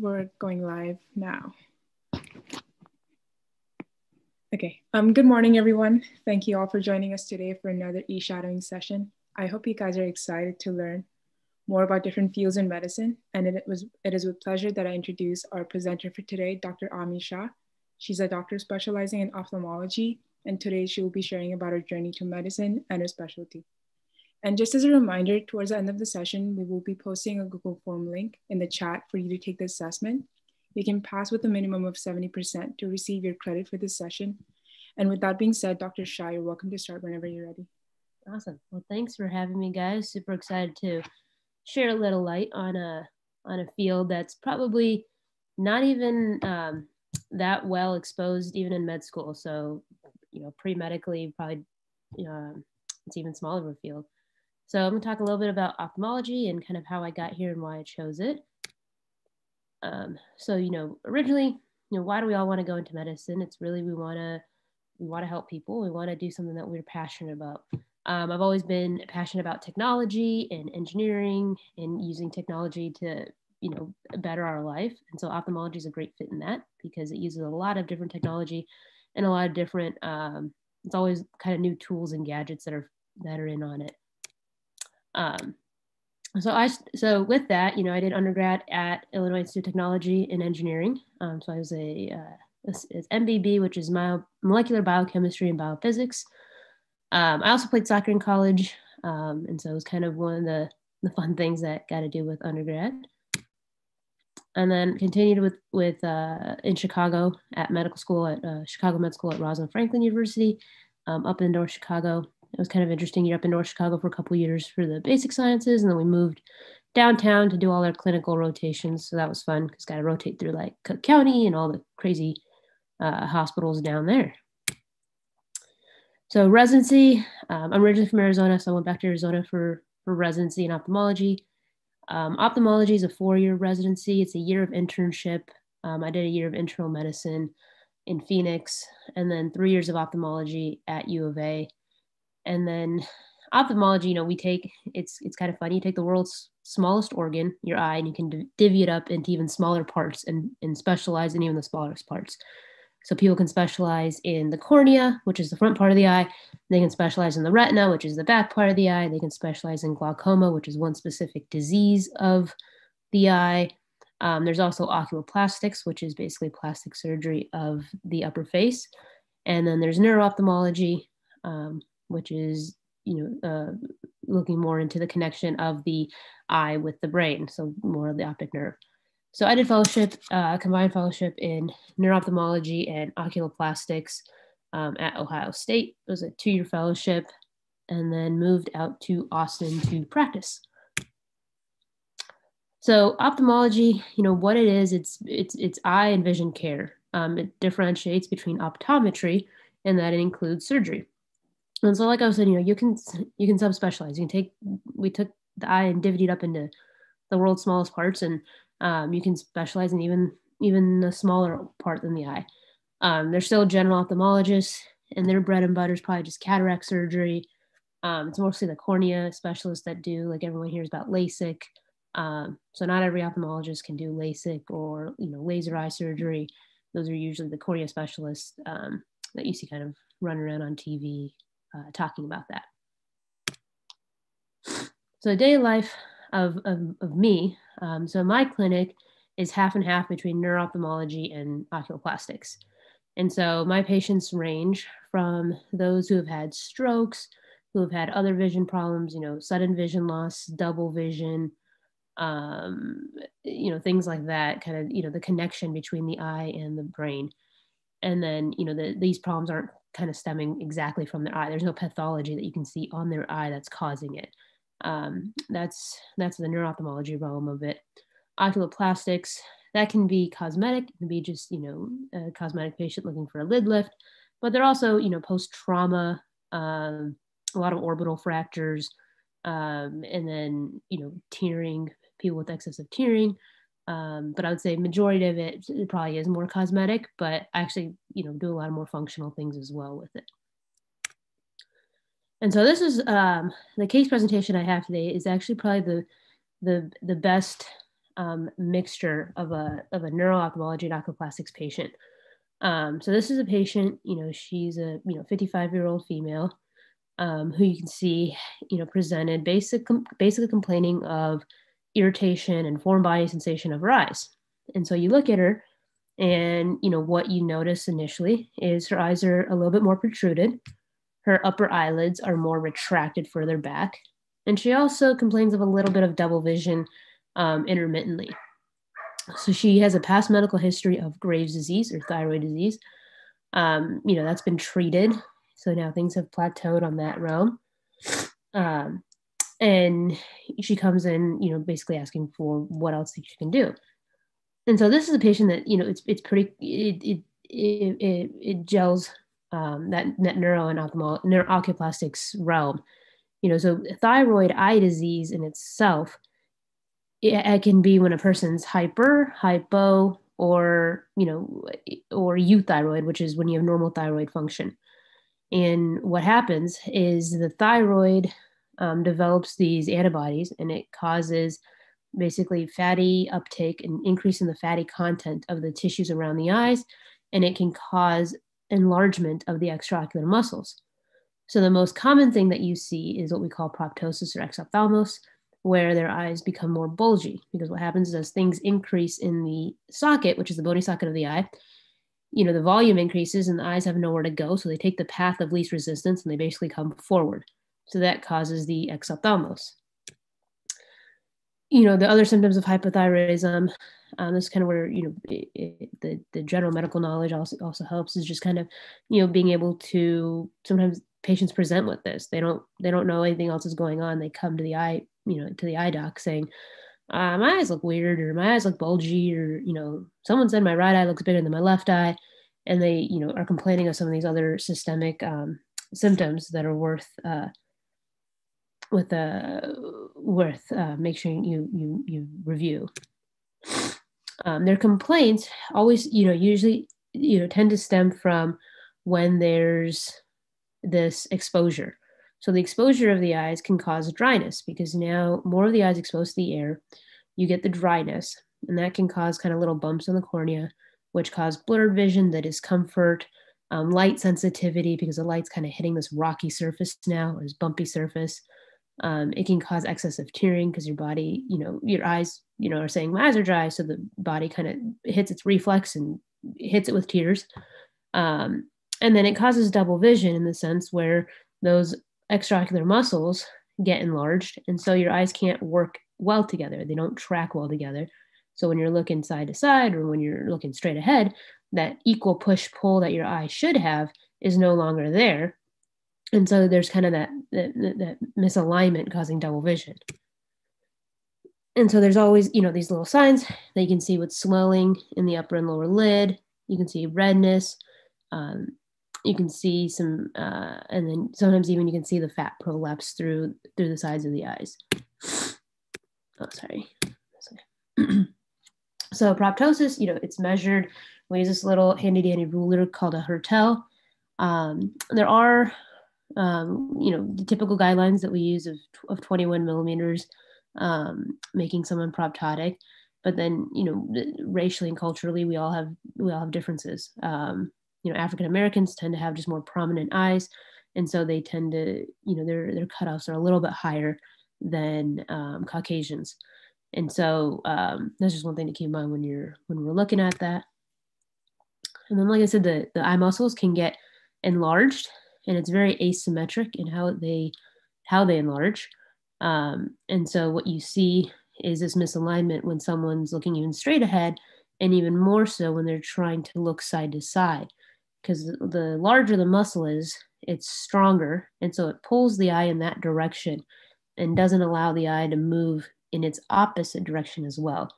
we're going live now. Okay, um, good morning, everyone. Thank you all for joining us today for another e-shadowing session. I hope you guys are excited to learn more about different fields in medicine. And it, was, it is with pleasure that I introduce our presenter for today, Dr. Ami Shah. She's a doctor specializing in ophthalmology, and today she will be sharing about her journey to medicine and her specialty. And just as a reminder, towards the end of the session, we will be posting a Google form link in the chat for you to take the assessment. You can pass with a minimum of 70% to receive your credit for this session. And with that being said, Dr. Shah, you're welcome to start whenever you're ready. Awesome. Well, thanks for having me, guys. Super excited to share a little light on a on a field that's probably not even um, that well exposed, even in med school. So, you know, pre medically, probably it's even smaller of a field. So I'm gonna talk a little bit about ophthalmology and kind of how I got here and why I chose it. Um, so, you know, originally, you know, why do we all want to go into medicine? It's really we want to we want to help people. We want to do something that we're passionate about. Um, I've always been passionate about technology and engineering and using technology to, you know, better our life. And so ophthalmology is a great fit in that because it uses a lot of different technology and a lot of different. Um, it's always kind of new tools and gadgets that are that are in on it. Um, so I so with that, you know, I did undergrad at Illinois Institute of Technology in Engineering. Um, so I was a uh, it's, MBB, which is my molecular biochemistry and biophysics. Um, I also played soccer in college, um, and so it was kind of one of the the fun things that got to do with undergrad. And then continued with with uh, in Chicago at medical school at uh, Chicago Med School at Rosalind Franklin University, um, up in North Chicago it was kind of interesting. You're up in North Chicago for a couple years for the basic sciences, and then we moved downtown to do all our clinical rotations. So that was fun because got to rotate through like Cook County and all the crazy uh, hospitals down there. So residency, um, I'm originally from Arizona, so I went back to Arizona for for residency in ophthalmology. Um, ophthalmology is a four-year residency. It's a year of internship. Um, I did a year of internal medicine in Phoenix, and then three years of ophthalmology at U of A and then ophthalmology you know we take it's it's kind of funny you take the world's smallest organ your eye and you can divvy it up into even smaller parts and, and specialize in even the smallest parts. So people can specialize in the cornea which is the front part of the eye. They can specialize in the retina which is the back part of the eye. They can specialize in glaucoma which is one specific disease of the eye. Um, there's also oculoplastics which is basically plastic surgery of the upper face. And then there's neuro-ophthalmology um, which is you know uh, looking more into the connection of the eye with the brain, so more of the optic nerve. So I did fellowship, uh, combined fellowship in neuro-ophthalmology and oculoplastics um, at Ohio State. It was a two-year fellowship, and then moved out to Austin to practice. So ophthalmology, you know what it is. It's it's it's eye and vision care. Um, it differentiates between optometry, and that it includes surgery and so like i was saying you know you can you can subspecialize. You can take we took the eye and divvied it up into the world's smallest parts and um, you can specialize in even even a smaller part than the eye. Um, they're still general ophthalmologists and their bread and butter is probably just cataract surgery. Um, it's mostly the cornea specialists that do like everyone hears about lasik. Um, so not every ophthalmologist can do lasik or you know laser eye surgery. Those are usually the cornea specialists um, that you see kind of run around on tv uh, talking about that. So, a day life of, of, of me. Um, so, my clinic is half and half between neuro-ophthalmology and oculoplastics. And so, my patients range from those who have had strokes, who have had other vision problems, you know, sudden vision loss, double vision, um, you know, things like that, kind of, you know, the connection between the eye and the brain. And then, you know, the, these problems aren't kind of stemming exactly from their eye. There's no pathology that you can see on their eye that's causing it. Um, that's that's the neuro-ophthalmology realm of it. Oculoplastics that can be cosmetic, it can be just you know a cosmetic patient looking for a lid lift, but they're also you know post trauma, um, a lot of orbital fractures, um, and then you know tearing, people with excessive tearing. Um, but I would say majority of it, probably is more cosmetic, but I actually, you know, do a lot of more functional things as well with it. And so this is um, the case presentation I have today is actually probably the the the best um, mixture of a, of a neuro-ophthalmology and oculoplastics patient. Um, so this is a patient, you know, she's a, you know, 55 year old female um, who you can see, you know, presented basic, basically complaining of irritation and foreign body sensation of her eyes. And so you look at her and, you know, what you notice initially is her eyes are a little bit more protruded. Her upper eyelids are more retracted further back. And she also complains of a little bit of double vision um, intermittently. So she has a past medical history of Graves' disease or thyroid disease. Um, you know, that's been treated. So now things have plateaued on that realm. Um, and she comes in, you know, basically asking for what else she can do. And so this is a patient that, you know, it's, it's pretty, it, it, it, it, it gels um, that, that neuro and optimal, neuro realm. You know, so thyroid eye disease in itself it, can be when a person's hyper, hypo, or you know, or euthyroid, which is when you have normal thyroid function. And what happens is the thyroid um, develops these antibodies, and it causes basically fatty uptake and increase in the fatty content of the tissues around the eyes, and it can cause enlargement of the extraocular muscles. So the most common thing that you see is what we call proptosis or exophthalmos, where their eyes become more bulgy because what happens is as things increase in the socket, which is the bony socket of the eye, you know, the volume increases and the eyes have nowhere to go. So they take the path of least resistance and they basically come forward. So that causes the exophthalmos. You know, the other symptoms of hypothyroidism, um, this is kind of where, you know, it, it, the, the general medical knowledge also, also helps is just kind of, you know, being able to sometimes patients present with this. They don't, they don't know anything else is going on. They come to the eye you know to the eye doc saying uh, my eyes look weird or my eyes look bulgy or you know someone said my right eye looks bigger than my left eye and they you know are complaining of some of these other systemic um, symptoms that are worth uh, with a worth uh, make sure you you you review um, their complaints always you know usually you know tend to stem from when there's this exposure so the exposure of the eyes can cause dryness because now more of the eyes exposed to the air, you get the dryness, and that can cause kind of little bumps on the cornea, which cause blurred vision, the discomfort, um, light sensitivity because the light's kind of hitting this rocky surface now, or this bumpy surface. Um, it can cause excessive tearing because your body, you know, your eyes, you know, are saying my eyes are dry, so the body kind of hits its reflex and hits it with tears. Um, and then it causes double vision in the sense where those extraocular muscles get enlarged. And so your eyes can't work well together. They don't track well together. So when you're looking side to side or when you're looking straight ahead, that equal push pull that your eye should have is no longer there. And so there's kind of that, that, that misalignment causing double vision. And so there's always, you know, these little signs that you can see with swelling in the upper and lower lid. You can see redness, um, you can see some, uh, and then sometimes even you can see the fat prolapse through through the sides of the eyes. Oh, sorry. so proptosis, you know, it's measured. We use this little handy dandy ruler called a Hertel. Um, there are, um, you know, the typical guidelines that we use of, of 21 millimeters, um, making someone proptotic. But then, you know, racially and culturally, we all have we all have differences. Um, you know African Americans tend to have just more prominent eyes, and so they tend to you know their their cutoffs are a little bit higher than um, Caucasians, and so um, that's just one thing to keep in mind when you're when we're looking at that. And then, like I said, the the eye muscles can get enlarged, and it's very asymmetric in how they how they enlarge. Um, and so what you see is this misalignment when someone's looking even straight ahead and even more so when they're trying to look side to side because the larger the muscle is, it's stronger. And so it pulls the eye in that direction and doesn't allow the eye to move in its opposite direction as well.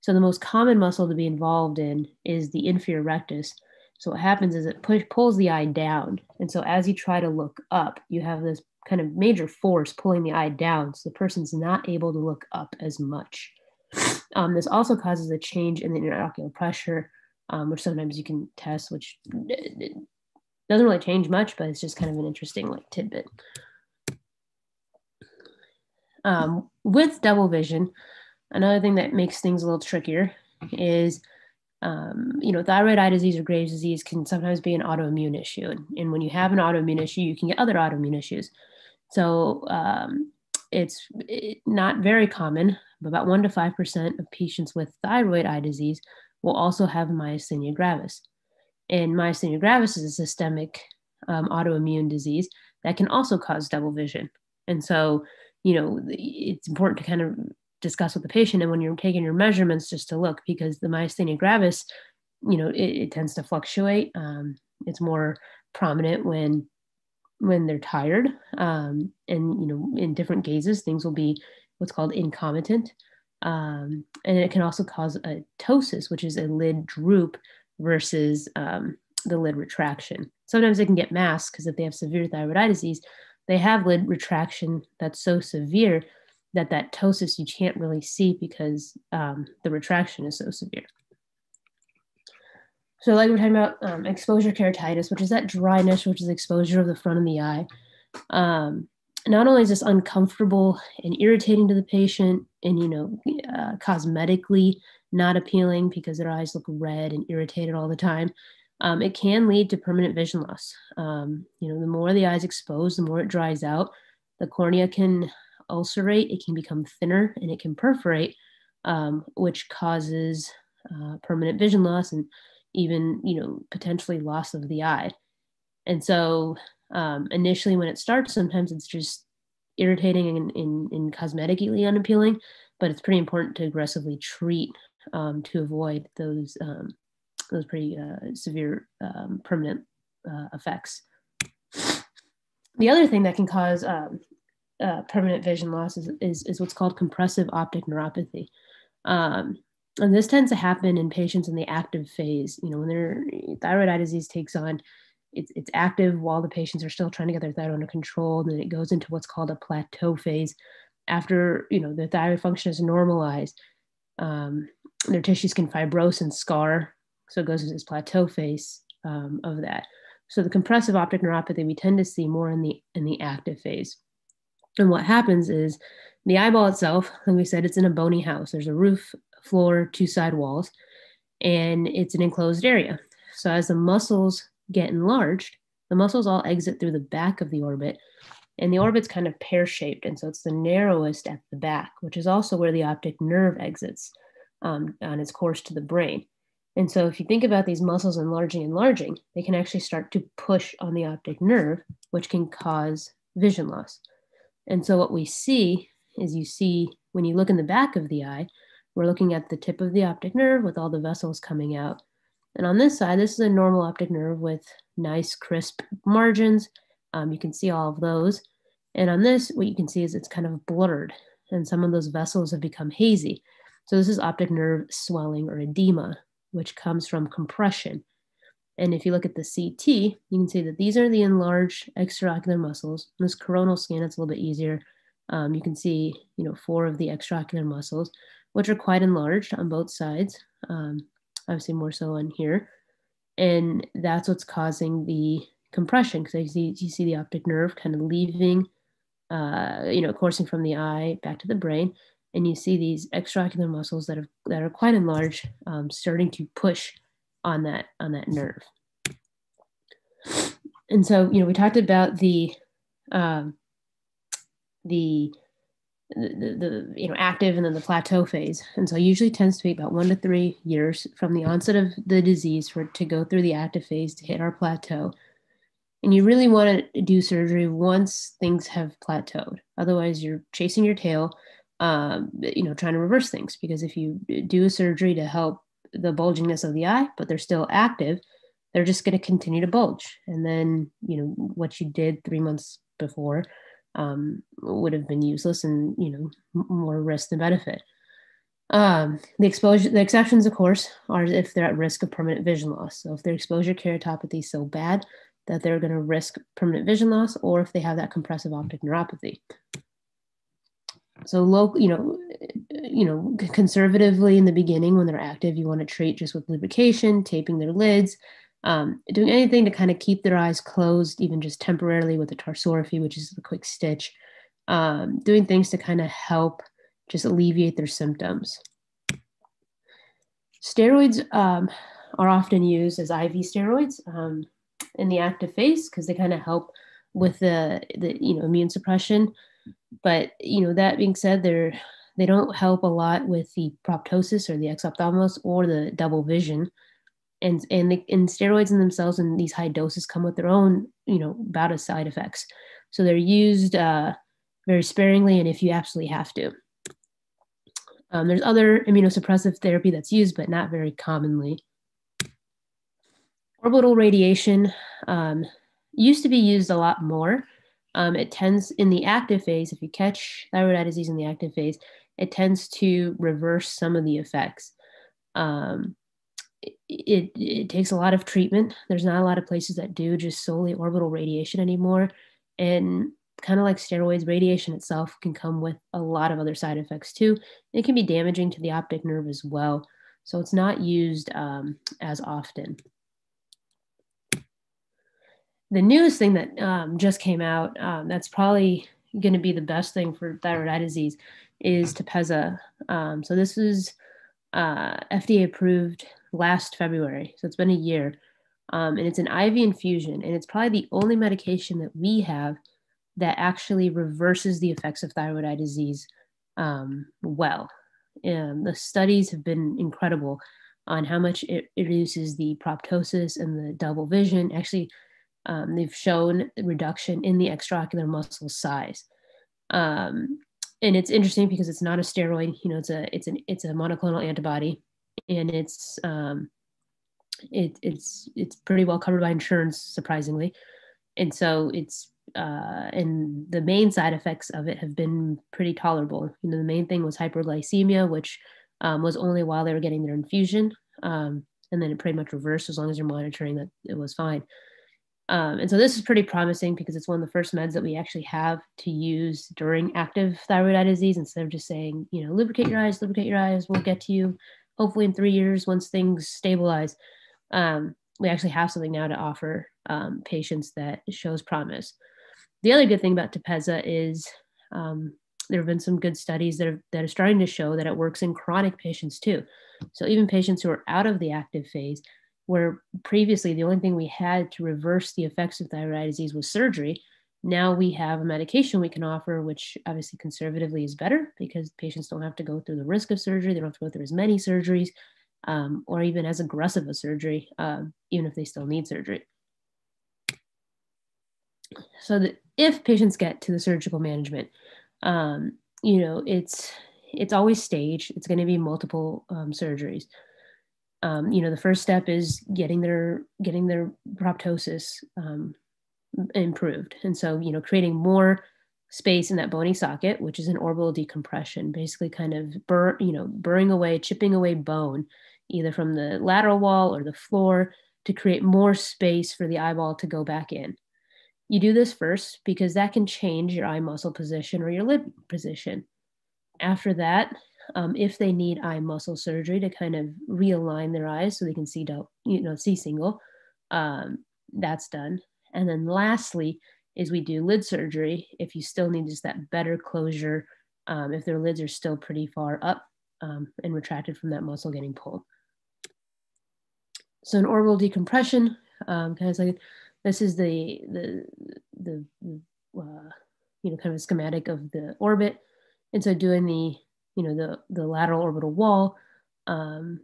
So the most common muscle to be involved in is the inferior rectus. So what happens is it push, pulls the eye down. And so as you try to look up, you have this kind of major force pulling the eye down. So the person's not able to look up as much. Um, this also causes a change in the intraocular pressure, um, which sometimes you can test, which doesn't really change much, but it's just kind of an interesting like tidbit. Um, with double vision, Another thing that makes things a little trickier is, um, you know, thyroid eye disease or Graves' disease can sometimes be an autoimmune issue. And, and when you have an autoimmune issue, you can get other autoimmune issues. So um, it's not very common, but about 1% to 5% of patients with thyroid eye disease will also have myasthenia gravis. And myasthenia gravis is a systemic um, autoimmune disease that can also cause double vision. And so, you know, it's important to kind of discuss with the patient and when you're taking your measurements just to look because the myasthenia gravis you know it, it tends to fluctuate um, it's more prominent when when they're tired um, and you know in different gazes things will be what's called incomitant um, and it can also cause a ptosis which is a lid droop versus um, the lid retraction. Sometimes they can get masked because if they have severe thyroid eye disease they have lid retraction that's so severe that that ptosis you can't really see because um, the retraction is so severe. So like we're talking about um, exposure keratitis, which is that dryness, which is exposure of the front of the eye. Um, not only is this uncomfortable and irritating to the patient and, you know, uh, cosmetically not appealing because their eyes look red and irritated all the time, um, it can lead to permanent vision loss. Um, you know, the more the eye's exposed, the more it dries out. The cornea can ulcerate, it can become thinner and it can perforate, um, which causes uh, permanent vision loss and even, you know, potentially loss of the eye. And so um, initially when it starts, sometimes it's just irritating and, and, and cosmetically unappealing, but it's pretty important to aggressively treat um, to avoid those, um, those pretty uh, severe um, permanent uh, effects. The other thing that can cause um, uh, permanent vision loss is, is, is, what's called compressive optic neuropathy. Um, and this tends to happen in patients in the active phase. You know, when their thyroid eye disease takes on, it's, it's active while the patients are still trying to get their thyroid under control. And then it goes into what's called a plateau phase. After, you know, the thyroid function is normalized, um, their tissues can fibrose and scar. So it goes into this plateau phase um, of that. So the compressive optic neuropathy we tend to see more in the in the active phase. And what happens is the eyeball itself, like we said, it's in a bony house. There's a roof, floor, two side walls, and it's an enclosed area. So as the muscles get enlarged, the muscles all exit through the back of the orbit, and the orbit's kind of pear shaped. And so it's the narrowest at the back, which is also where the optic nerve exits um, on its course to the brain. And so if you think about these muscles enlarging, enlarging, they can actually start to push on the optic nerve, which can cause vision loss. And so what we see is you see when you look in the back of the eye, we're looking at the tip of the optic nerve with all the vessels coming out. And on this side, this is a normal optic nerve with nice crisp margins. Um, you can see all of those. And on this, what you can see is it's kind of blurred and some of those vessels have become hazy. So this is optic nerve swelling or edema, which comes from compression. And if you look at the CT, you can see that these are the enlarged extraocular muscles. In this coronal scan, it's a little bit easier. Um, you can see, you know, four of the extraocular muscles, which are quite enlarged on both sides. Um, obviously more so on here. And that's what's causing the compression because you see, you see the optic nerve kind of leaving, uh, you know, coursing from the eye back to the brain. And you see these extraocular muscles that, have, that are quite enlarged um, starting to push on that on that nerve. And so, you know, we talked about the um, the, the, the you know active and then the plateau phase, and so usually tends to be about one to three years from the onset of the disease for to go through the active phase to hit our plateau. And you really want to do surgery once things have plateaued. Otherwise, you're chasing your tail, um, you know, trying to reverse things. Because if you do a surgery to help the bulginess of the eye, but they're still active, they're just going to continue to bulge. And then, you know, what you did three months before um, would have been useless and, you know, more risk than benefit. Um, the exposure, the exceptions, of course, are if they're at risk of permanent vision loss. So if their exposure keratopathy is so bad that they're going to risk permanent vision loss, or if they have that compressive optic neuropathy so low you know you know conservatively in the beginning when they're active you want to treat just with lubrication taping their lids um, doing anything to kind of keep their eyes closed even just temporarily with a tarsorrhaphy which is the quick stitch um, doing things to kind of help just alleviate their symptoms. Steroids um, are often used as IV steroids um, in the active phase because they kind of help with the, the you know immune suppression. But you know that being said, they're they don't help a lot with the proptosis or the exophthalmos or the double vision. And and, the, and steroids in themselves in these high doses come with their own you know bout of side effects. So they're used uh, very sparingly and if you absolutely have to. Um, there's other immunosuppressive therapy that's used, but not very commonly. Orbital radiation um, used to be used a lot more. Um, it tends in the active phase, if you catch thyroid eye disease in the active phase, it tends to reverse some of the effects. Um, it, it, it, takes a lot of treatment. There's not a lot of places that do just solely orbital radiation anymore. And kind of like steroids, radiation itself can come with a lot of other side effects too. It can be damaging to the optic nerve as well. So it's not used um, as often. The newest thing that um, just came out, um, that's probably going to be the best thing for thyroid eye disease, is Tepezza. Um, so this is uh, FDA approved last February. So it's been a year. Um, and it's an IV infusion. And it's probably the only medication that we have that actually reverses the effects of thyroid eye disease um, well. And the studies have been incredible on how much it reduces the proptosis and the double vision. Actually, um, they've shown reduction in the extraocular muscle size. Um, and it's interesting because it's not a steroid. You know, it's a it's an it's a monoclonal antibody, and it's um, it, it's it's pretty well covered by insurance, surprisingly, and so it's uh, and the main side effects of it have been pretty tolerable. You know, the main thing was hyperglycemia, which um, was only while they were getting their infusion, um, and then it pretty much reversed as long as you're monitoring that it was fine. Um, and so this is pretty promising because it's one of the first meds that we actually have to use during active thyroid eye disease instead of just saying, you know, lubricate your eyes, lubricate your eyes, we'll get to you hopefully in three years once things stabilize. Um, we actually have something now to offer um, patients that shows promise. The other good thing about Tepezza is um, there have been some good studies that are, that are starting to show that it works in chronic patients too. So even patients who are out of the active phase where previously the only thing we had to reverse the effects of thyroid disease was surgery. Now we have a medication we can offer, which obviously conservatively is better because patients don't have to go through the risk of surgery. They don't have to go through as many surgeries um, or even as aggressive a surgery, um, even if they still need surgery. So that if patients get to the surgical management, um, you know, it's it's always staged. It's going to be multiple um, surgeries um, you know the first step is getting their getting their proptosis um, improved. And so you know creating more space in that bony socket which is an orbital decompression basically kind of bur you know burring away chipping away bone either from the lateral wall or the floor to create more space for the eyeball to go back in. You do this first because that can change your eye muscle position or your lid position. After that um, if they need eye muscle surgery to kind of realign their eyes so they can see double, you know, see single, um, that's done. And then lastly is we do lid surgery if you still need just that better closure, um, if their lids are still pretty far up um, and retracted from that muscle getting pulled. So an orbital decompression, um, kind of like this is the the the uh, you know kind of schematic of the orbit, and so doing the you know, the, the lateral orbital wall. Um,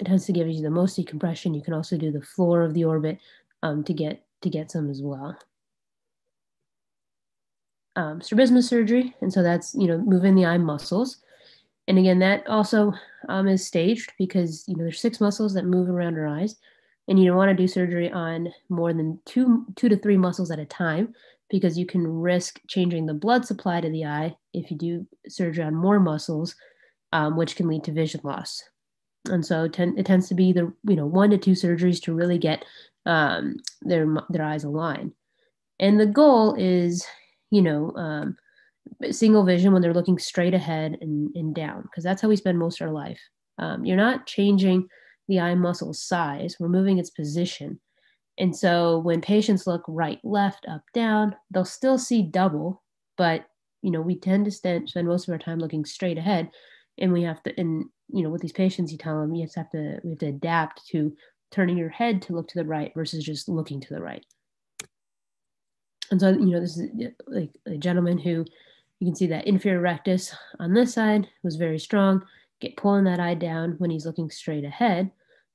it tends to give you the most decompression. You can also do the floor of the orbit um, to get to get some as well. Um, strabismus surgery, and so that's you know moving the eye muscles, and again that also um, is staged because you know there's six muscles that move around our eyes, and you don't want to do surgery on more than two two to three muscles at a time because you can risk changing the blood supply to the eye if you do surgery on more muscles, um, which can lead to vision loss. And so it, ten, it, tends to be the you know one to two surgeries to really get um, their their eyes aligned. And the goal is you know um, single vision when they're looking straight ahead and, and down because that's how we spend most of our life. Um, you're not changing the eye muscle size; we're moving its position. And so when patients look right, left, up, down, they'll still see double, but you know, we tend to spend, most of our time looking straight ahead and we have to, and, you know, with these patients, you tell them you have to, we have to adapt to turning your head to look to the right versus just looking to the right. And so, you know, this is like a gentleman who you can see that inferior rectus on this side was very strong, get pulling that eye down when he's looking straight ahead.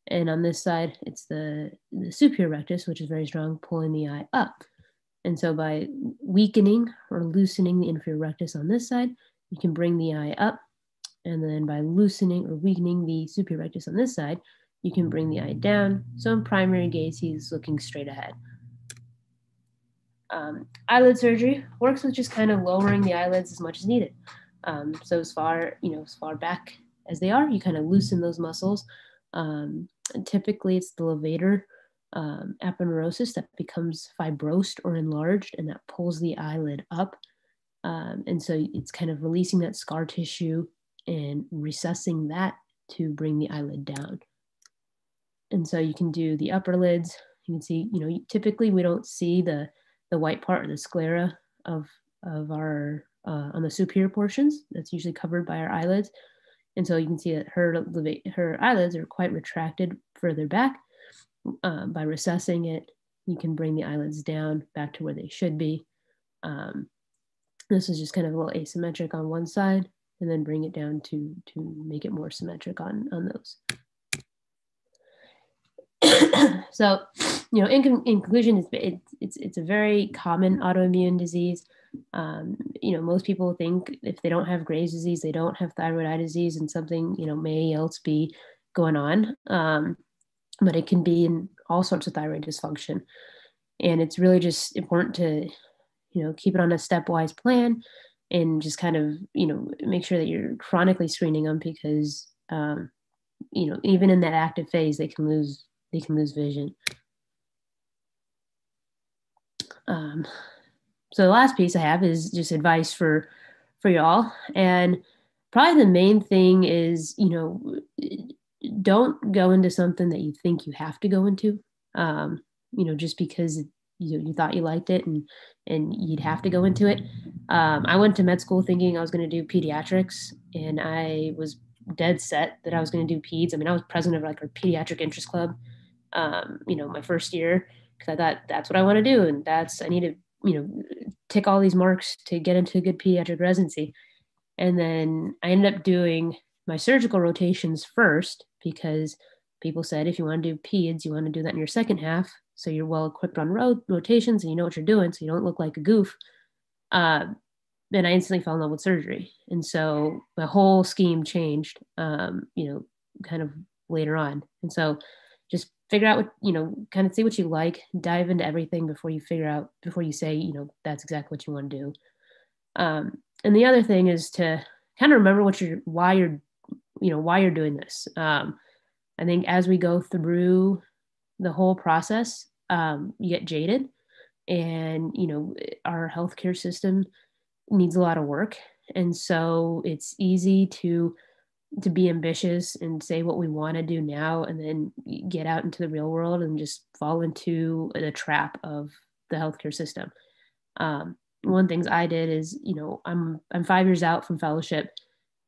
And on this side, it's the, the superior rectus, which is very strong, pulling the eye up. And so by weakening or loosening the inferior rectus on this side, you can bring the eye up. And then by loosening or weakening the superior rectus on this side, you can bring the eye down. So in primary gaze, he's looking straight ahead. Um, eyelid surgery works with just kind of lowering the eyelids as much as needed. Um, so as far, you know, as far back as they are, you kind of loosen those muscles. Um, typically it's the levator um, aponeurosis that becomes fibrosed or enlarged and that pulls the eyelid up. Um, and so it's kind of releasing that scar tissue and recessing that to bring the eyelid down. And so you can do the upper lids. You can see, you know, typically we don't see the, the white part or the sclera of, of our, uh, on the superior portions. That's usually covered by our eyelids. And so you can see that her, her eyelids are quite retracted further back. Um, by recessing it, you can bring the eyelids down back to where they should be. Um, this is just kind of a little asymmetric on one side and then bring it down to, to make it more symmetric on, on those. so, you know, in, in conclusion, it's, it's, it's, it's a very common autoimmune disease. Um, you know, most people think if they don't have Graves' disease, they don't have thyroid eye disease, and something you know may else be going on. Um, but it can be in all sorts of thyroid dysfunction, and it's really just important to you know keep it on a stepwise plan and just kind of you know make sure that you're chronically screening them because um, you know even in that active phase they can lose they can lose vision. Um, so the last piece I have is just advice for for y'all, and probably the main thing is you know don't go into something that you think you have to go into. Um, you know, just because you you thought you liked it and and you'd have to go into it. Um, I went to med school thinking I was going to do pediatrics, and I was dead set that I was going to do peds. I mean, I was president of like our pediatric interest club. Um, you know, my first year because I thought that's what I want to do, and that's I need to you know, tick all these marks to get into a good pediatric residency. And then I ended up doing my surgical rotations first because people said if you want to do peds, you want to do that in your second half. So you're well equipped on road rotations and you know what you're doing, so you don't look like a goof. Uh, I instantly fell in love with surgery. And so my whole scheme changed, um, you know, kind of later on. And so figure out what you know kind of see what you like dive into everything before you figure out before you say you know that's exactly what you want to do. Um, and the other thing is to kind of remember what you're why you're you know why you're doing this. Um, i think as we go through the whole process um, you get jaded and you know our healthcare system needs a lot of work. And so it's easy to to be ambitious and say what we want to do now and then get out into the real world and just fall into the trap of the healthcare system. Um, one of the things i did is you know i'm i'm five years out from fellowship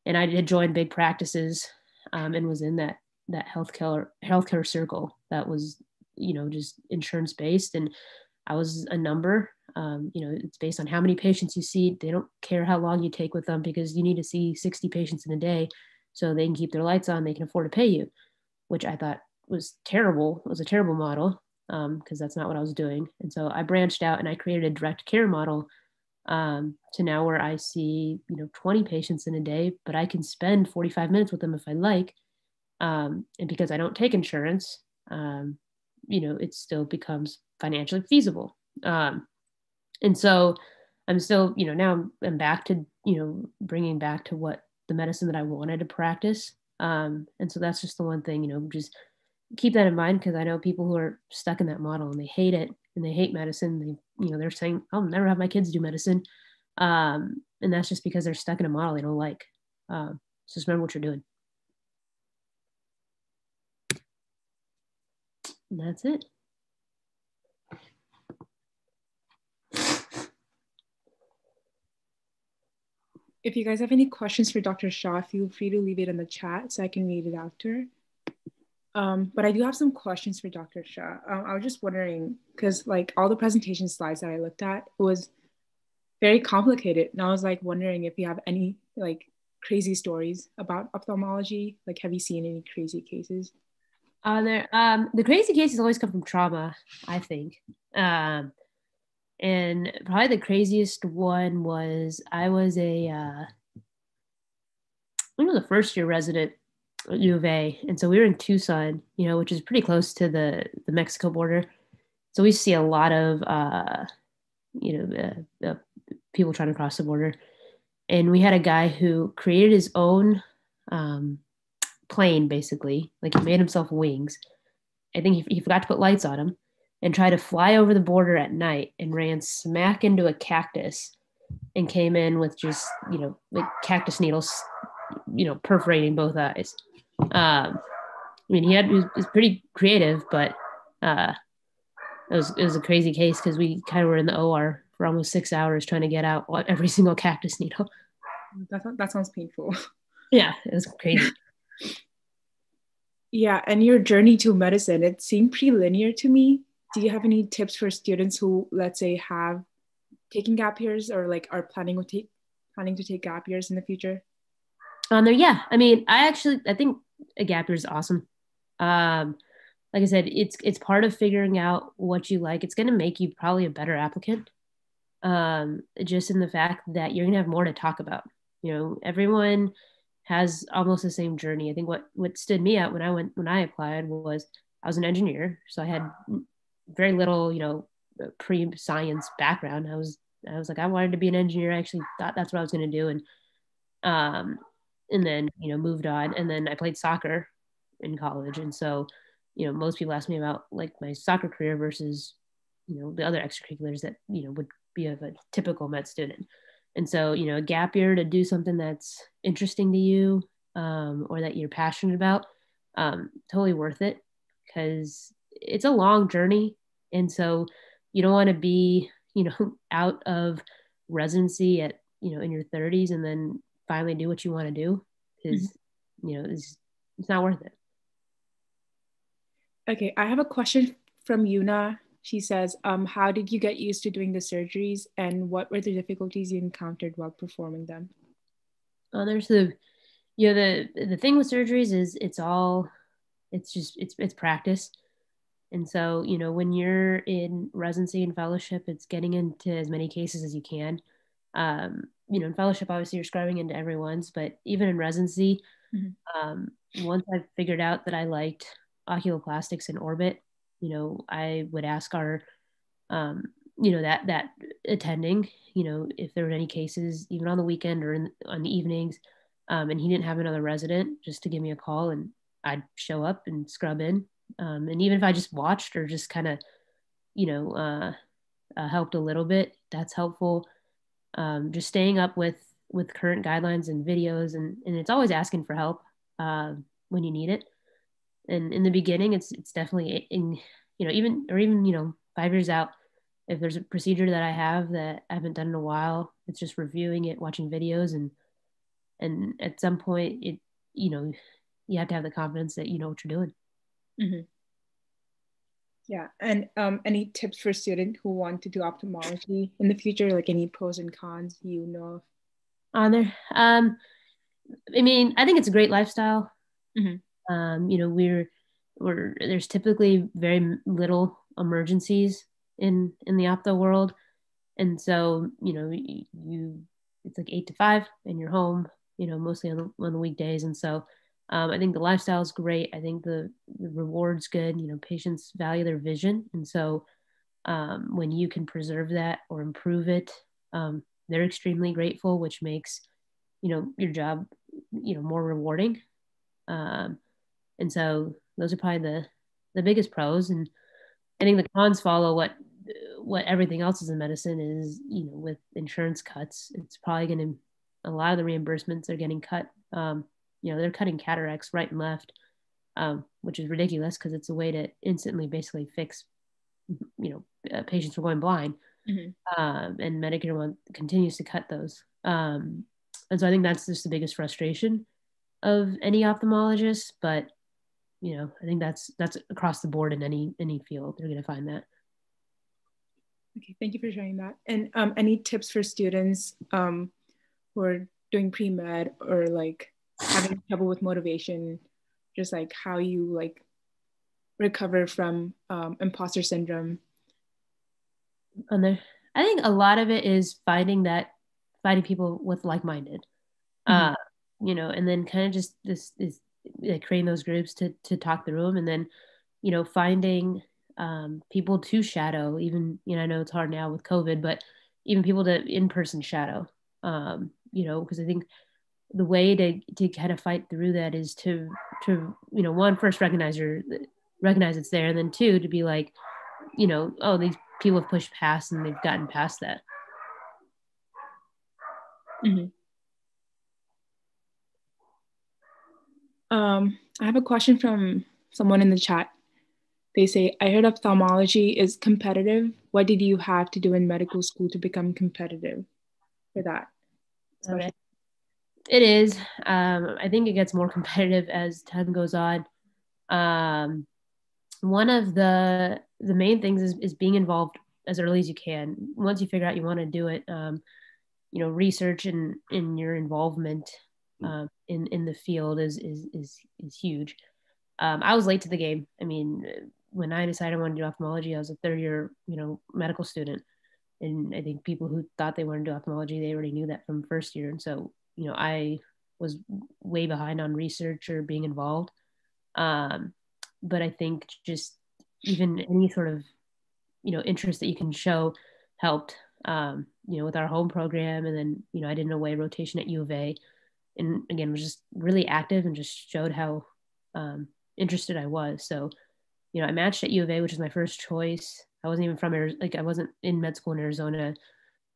and i had joined big practices um, and was in that that healthcare healthcare circle that was you know just insurance based and i was a number. Um, you know it's based on how many patients you see. They don't care how long you take with them because you need to see 60 patients in a day so they can keep their lights on, they can afford to pay you, which I thought was terrible. It was a terrible model because um, that's not what I was doing. And so I branched out and I created a direct care model um, to now where I see, you know, 20 patients in a day, but I can spend 45 minutes with them if I like. Um, and because I don't take insurance, um, you know, it still becomes financially feasible. Um, and so I'm still, you know, now I'm, I'm back to, you know, bringing back to what the medicine that I wanted to practice. Um, and so that's just the one thing, you know, just keep that in mind because I know people who are stuck in that model and they hate it and they hate medicine. They, you know, they're saying, I'll never have my kids do medicine. Um, and that's just because they're stuck in a model they don't like. Um, so just remember what you're doing. And that's it. If you guys have any questions for Dr. Shah, feel free to leave it in the chat so I can read it after. Um, but I do have some questions for Dr. Shah. Um, I was just wondering, because like all the presentation slides that I looked at was very complicated. And I was like wondering if you have any like crazy stories about ophthalmology. Like, have you seen any crazy cases? Uh, there, um, the crazy cases always come from trauma, I think. Um, and probably the craziest one was I was a, uh, I was a first year resident at U of A, and so we were in Tucson, you know, which is pretty close to the the Mexico border. So we see a lot of, uh, you know, uh, uh, people trying to cross the border, and we had a guy who created his own um, plane, basically, like he made himself wings. I think he, he forgot to put lights on him, and tried to fly over the border at night and ran smack into a cactus and came in with just you know like cactus needles you know perforating both eyes. Um i mean he had he was, he was pretty creative but uh it was it was a crazy case because we kind of were in the or for almost six hours trying to get out every single cactus needle. That, that sounds painful. Yeah it was crazy. Yeah and your journey to medicine it seemed pretty linear to me do you have any tips for students who let's say have taken gap years or like are planning to take planning to take gap years in the future? On there yeah. I mean i actually i think a gap year is awesome. Um like i said it's it's part of figuring out what you like. It's going to make you probably a better applicant. Um just in the fact that you're going to have more to talk about. You know everyone has almost the same journey. I think what what stood me out when i went when i applied was i was an engineer so i had very little, you know, pre-science background. I was I was like I wanted to be an engineer. I actually thought that's what I was going to do, and um, and then you know moved on. And then I played soccer in college, and so you know most people ask me about like my soccer career versus you know the other extracurriculars that you know would be of a typical med student. And so you know a gap year to do something that's interesting to you um, or that you're passionate about, um, totally worth it because it's a long journey. And so you don't want to be you know out of residency at you know in your 30s and then finally do what you want to do because mm-hmm. you know it's, it's not worth it. Okay i have a question from yuna. She says um, how did you get used to doing the surgeries and what were the difficulties you encountered while performing them? Uh, there's the you know the the thing with surgeries is it's all it's just it's it's practice and so, you know, when you're in residency and fellowship, it's getting into as many cases as you can. Um, you know, in fellowship, obviously you're scrubbing into everyone's, but even in residency, mm-hmm. um, once I figured out that I liked oculoplastics and orbit, you know, I would ask our, um, you know, that that attending, you know, if there were any cases, even on the weekend or in, on the evenings, um, and he didn't have another resident, just to give me a call and I'd show up and scrub in um, and even if I just watched or just kind of, you know, uh, uh, helped a little bit, that's helpful. Um, just staying up with with current guidelines and videos, and and it's always asking for help uh, when you need it. And in the beginning, it's it's definitely in you know even or even you know five years out, if there's a procedure that I have that I haven't done in a while, it's just reviewing it, watching videos, and and at some point, it you know you have to have the confidence that you know what you're doing. Mm-hmm. Yeah, and um, any tips for students who want to do ophthalmology in the future? Like any pros and cons you know? On there, um, I mean, I think it's a great lifestyle. Mm-hmm. Um, you know, we're we're there's typically very little emergencies in in the ophtho world, and so you know you, you it's like eight to five, and you're home. You know, mostly on the on the weekdays, and so um, I think the lifestyle is great. I think the, the reward's good. You know, patients value their vision, and so um, when you can preserve that or improve it, um, they're extremely grateful, which makes you know your job you know more rewarding. Um, and so those are probably the the biggest pros, and I think the cons follow what what everything else is in medicine is. You know, with insurance cuts, it's probably going to a lot of the reimbursements are getting cut. Um, you know they're cutting cataracts right and left um, which is ridiculous because it's a way to instantly basically fix you know uh, patients from going blind mm-hmm. um, and medicare one continues to cut those um, and so I think that's just the biggest frustration of any ophthalmologist. But you know, I think that's that's across the board in any any field. They're going to find that. Okay, thank you for sharing that. And um, any tips for students um, who are doing pre med or like having trouble with motivation, just like how you like recover from um, imposter syndrome? On there, I think a lot of it is finding that finding people with like minded, mm-hmm. uh, you know, and then kind of just this is like creating those groups to to talk the room, and then you know finding um, people to shadow. Even you know, I know it's hard now with COVID, but even people to in person shadow. Um, you know, because I think the way to to kind of fight through that is to to you know one first recognize your recognize it's there, and then two to be like, you know, oh these people have pushed past and they've gotten past that. Mm-hmm. Um, I have a question from someone in the chat. They say, I heard ophthalmology is competitive. What did you have to do in medical school to become competitive for that? Okay. It is. Um, I think it gets more competitive as time goes on. Um, one of the the main things is, is being involved as early as you can. Once you figure out you want to do it, um, you know, research and in your involvement um, in in the field is is is is huge. Um, I was late to the game. I mean, when I decided I wanted to do ophthalmology, I was a third year, you know, medical student. And I think people who thought they wanted to do ophthalmology, they already knew that from first year. And so, you know, I was way behind on research or being involved. Um, but I think just even any sort of, you know, interest that you can show helped, um, you know, with our home program. And then, you know, I did an away rotation at U of A. And again, was just really active and just showed how um, interested I was. So, you know, I matched at U of A, which is my first choice. I wasn't even from like I wasn't in med school in Arizona.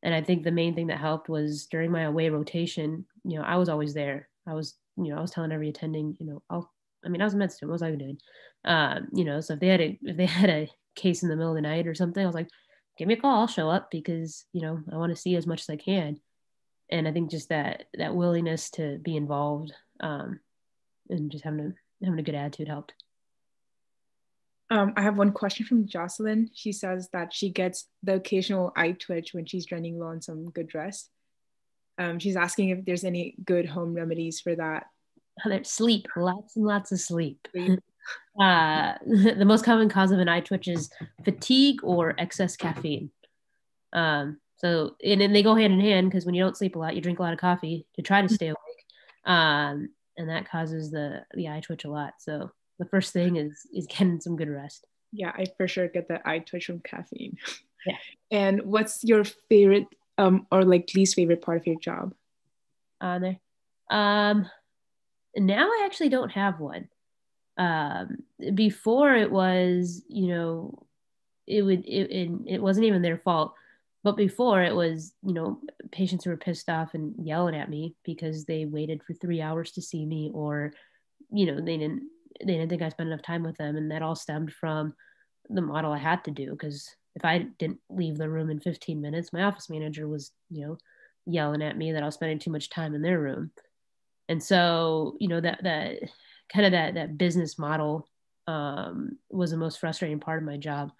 And I think the main thing that helped was during my away rotation, you know, I was always there. I was, you know, I was telling every attending, you know, I'll, I mean, I was a med student. What was I doing? Um, you know, so if they had a, if they had a case in the middle of the night or something, I was like, give me a call. I'll show up because, you know, I want to see as much as I can. And I think just that, that willingness to be involved um, and just having a, having a good attitude helped. Um, I have one question from Jocelyn. She says that she gets the occasional eye twitch when she's running low on some good rest. Um, she's asking if there's any good home remedies for that. Sleep, lots and lots of sleep. uh, the most common cause of an eye twitch is fatigue or excess caffeine. Um, so, and then they go hand in hand because when you don't sleep a lot, you drink a lot of coffee to try to stay awake. Um, and that causes the, the eye twitch a lot. So, the first thing is is getting some good rest. Yeah, I for sure get the eye twitch from caffeine. Yeah. and what's your favorite um or like least favorite part of your job? Uh, there. Um, now I actually don't have one. Um, before it was, you know, it would it, it, it wasn't even their fault. But before it was, you know, patients who were pissed off and yelling at me because they waited for three hours to see me, or, you know, they didn't they didn't think I spent enough time with them. And that all stemmed from the model I had to do. Because if I didn't leave the room in 15 minutes, my office manager was, you know, yelling at me that I was spending too much time in their room. And so, you know, that, that kind of that, that business model um, was the most frustrating part of my job.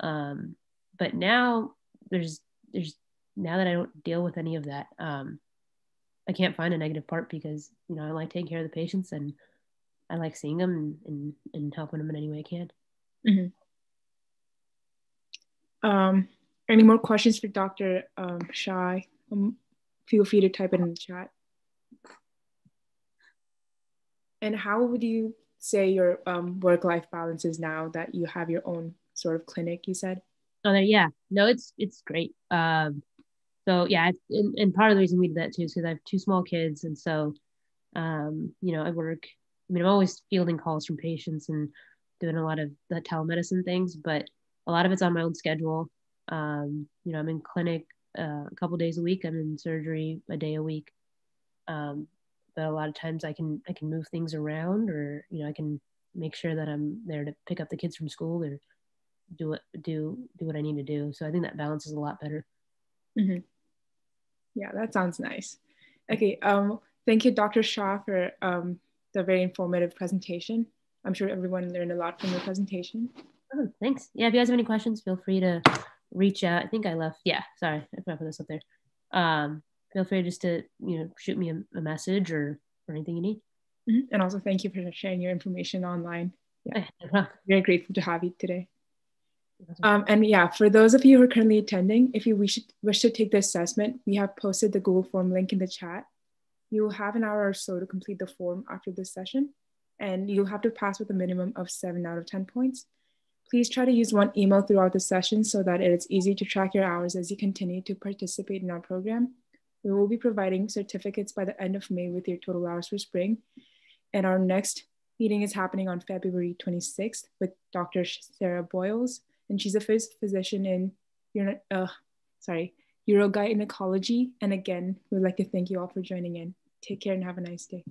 Um, but now there's, there's, now that I don't deal with any of that, um, I can't find a negative part because, you know, I like taking care of the patients and I like seeing them and, and, and helping them in any way I can. Mm-hmm. Um, any more questions for Dr. Um, Shah? Um, feel free to type it in the chat. And how would you say your um, work-life balance is now that you have your own sort of clinic? You said. Oh, yeah. No, it's it's great. Um, so yeah, and, and part of the reason we did that too is because I have two small kids, and so um, you know I work I mean, I'm always fielding calls from patients and doing a lot of the telemedicine things, but a lot of it's on my own schedule. Um, you know, I'm in clinic uh, a couple days a week. I'm in surgery a day a week. Um, but a lot of times I can I can move things around, or you know, I can make sure that I'm there to pick up the kids from school or do what do do what I need to do. So I think that balance is a lot better. Mm-hmm. Yeah, that sounds nice. Okay, um, thank you, Dr. Shah, for um, the very informative presentation. I'm sure everyone learned a lot from your presentation. Oh, thanks. Yeah, if you guys have any questions, feel free to reach out. I think I left. Yeah, sorry, I forgot to put this up there. Um, feel free just to you know shoot me a, a message or or anything you need. Mm-hmm. And also, thank you for sharing your information online. Yeah, very grateful to have you today. Um, and yeah, for those of you who are currently attending, if you wish, wish to take the assessment, we have posted the Google form link in the chat. You will have an hour or so to complete the form after this session, and you'll have to pass with a minimum of seven out of 10 points. Please try to use one email throughout the session so that it is easy to track your hours as you continue to participate in our program. We will be providing certificates by the end of May with your total hours for spring. And our next meeting is happening on February 26th with Dr. Sarah Boyles, and she's a physician in uh, sorry, urogynecology. And again, we'd like to thank you all for joining in. Take care and have a nice day.